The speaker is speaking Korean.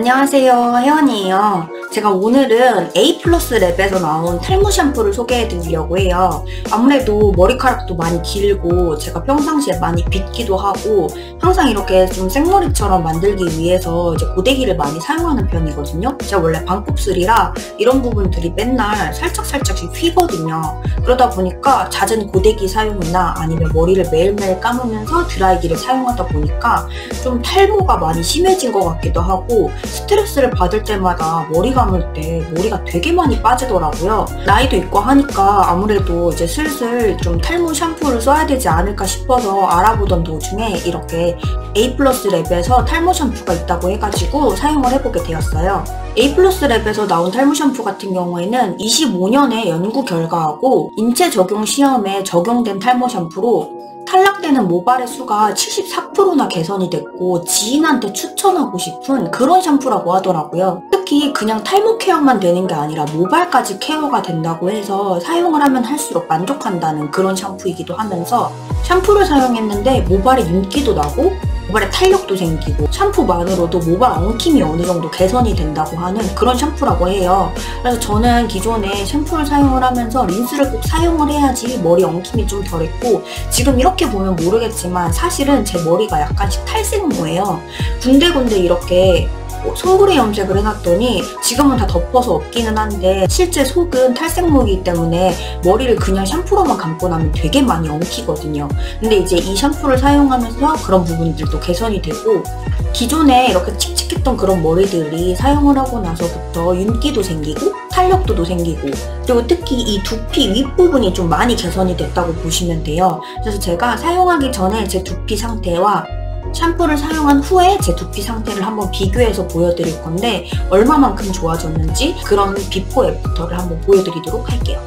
안녕하세요. 혜원이에요. 제가 오늘은 A 플러스 랩에서 나온 탈모 샴푸를 소개해 드리려고 해요. 아무래도 머리카락도 많이 길고 제가 평상시에 많이 빗기도 하고 항상 이렇게 좀 생머리처럼 만들기 위해서 이제 고데기를 많이 사용하는 편이거든요. 제가 원래 반곱슬이라 이런 부분들이 맨날 살짝살짝씩 휘거든요. 그러다 보니까 잦은 고데기 사용이나 아니면 머리를 매일매일 감으면서 드라이기를 사용하다 보니까 좀 탈모가 많이 심해진 것 같기도 하고 스트레스를 받을 때마다 머리 감을 때 머리가 되게 많이 빠지더라고요. 나이도 있고 하니까 아무래도 이제 슬슬 좀 탈모 샴푸를 써야 되지 않을까 싶어서 알아보던 도중에 이렇게 A 플러스 랩에서 탈모 샴푸가 있다고 해가지고 사용을 해보게 되었어요. A 플러스 랩에서 나온 탈모 샴푸 같은 경우에는 25년의 연구 결과하고 인체 적용 시험에 적용된 탈모 샴푸로 탈락되는 모발의 수가 74%나 개선이 됐고 지인한테 추천하고 싶은 그런 샴푸라고 하더라고요. 특히 그냥 탈모 케어만 되는 게 아니라 모발까지 케어가 된다고 해서 사용을 하면 할수록 만족한다는 그런 샴푸이기도 하면서 샴푸를 사용했는데 모발에 윤기도 나고 모발에 탄력도 생기고 샴푸만으로도 모발 엉킴이 어느 정도 개선이 된다고 하는 그런 샴푸라고 해요. 그래서 저는 기존에 샴푸를 사용을 하면서 린스를 꼭 사용을 해야지 머리 엉킴이 좀 덜했고 지금 이렇게 보면 모르겠지만 사실은 제 머리가 약간씩 탈색모예요. 군데군데 이렇게 송구리 염색을 해놨더니 지금은 다 덮어서 없기는 한데 실제 속은 탈색모이기 때문에 머리를 그냥 샴푸로만 감고 나면 되게 많이 엉키거든요. 근데 이제 이 샴푸를 사용하면서 그런 부분들도 개선이 되고 기존에 이렇게 칙칙했던 그런 머리들이 사용을 하고 나서부터 윤기도 생기고 탄력도도 생기고 그리고 특히 이 두피 윗부분이 좀 많이 개선이 됐다고 보시면 돼요. 그래서 제가 사용하기 전에 제 두피 상태와 샴푸를 사용한 후에 제 두피 상태를 한번 비교해서 보여드릴 건데 얼마만큼 좋아졌는지 그런 before after를 한번 보여드리도록 할게요.